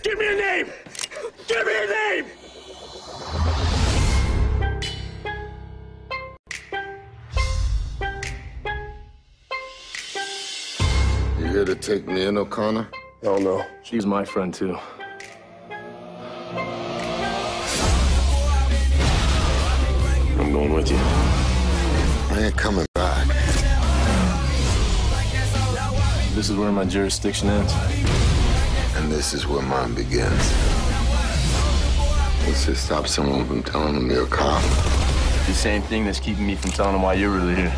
Give me a name! Give me a name! You here to take me in, O'Connor? Oh no. She's my friend, too. I'm going with you. I ain't coming back. This is where my jurisdiction ends. This is where mine begins. What's to stop someone from telling them you're a cop? The same thing that's keeping me from telling them why you're really here.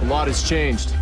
A lot has changed.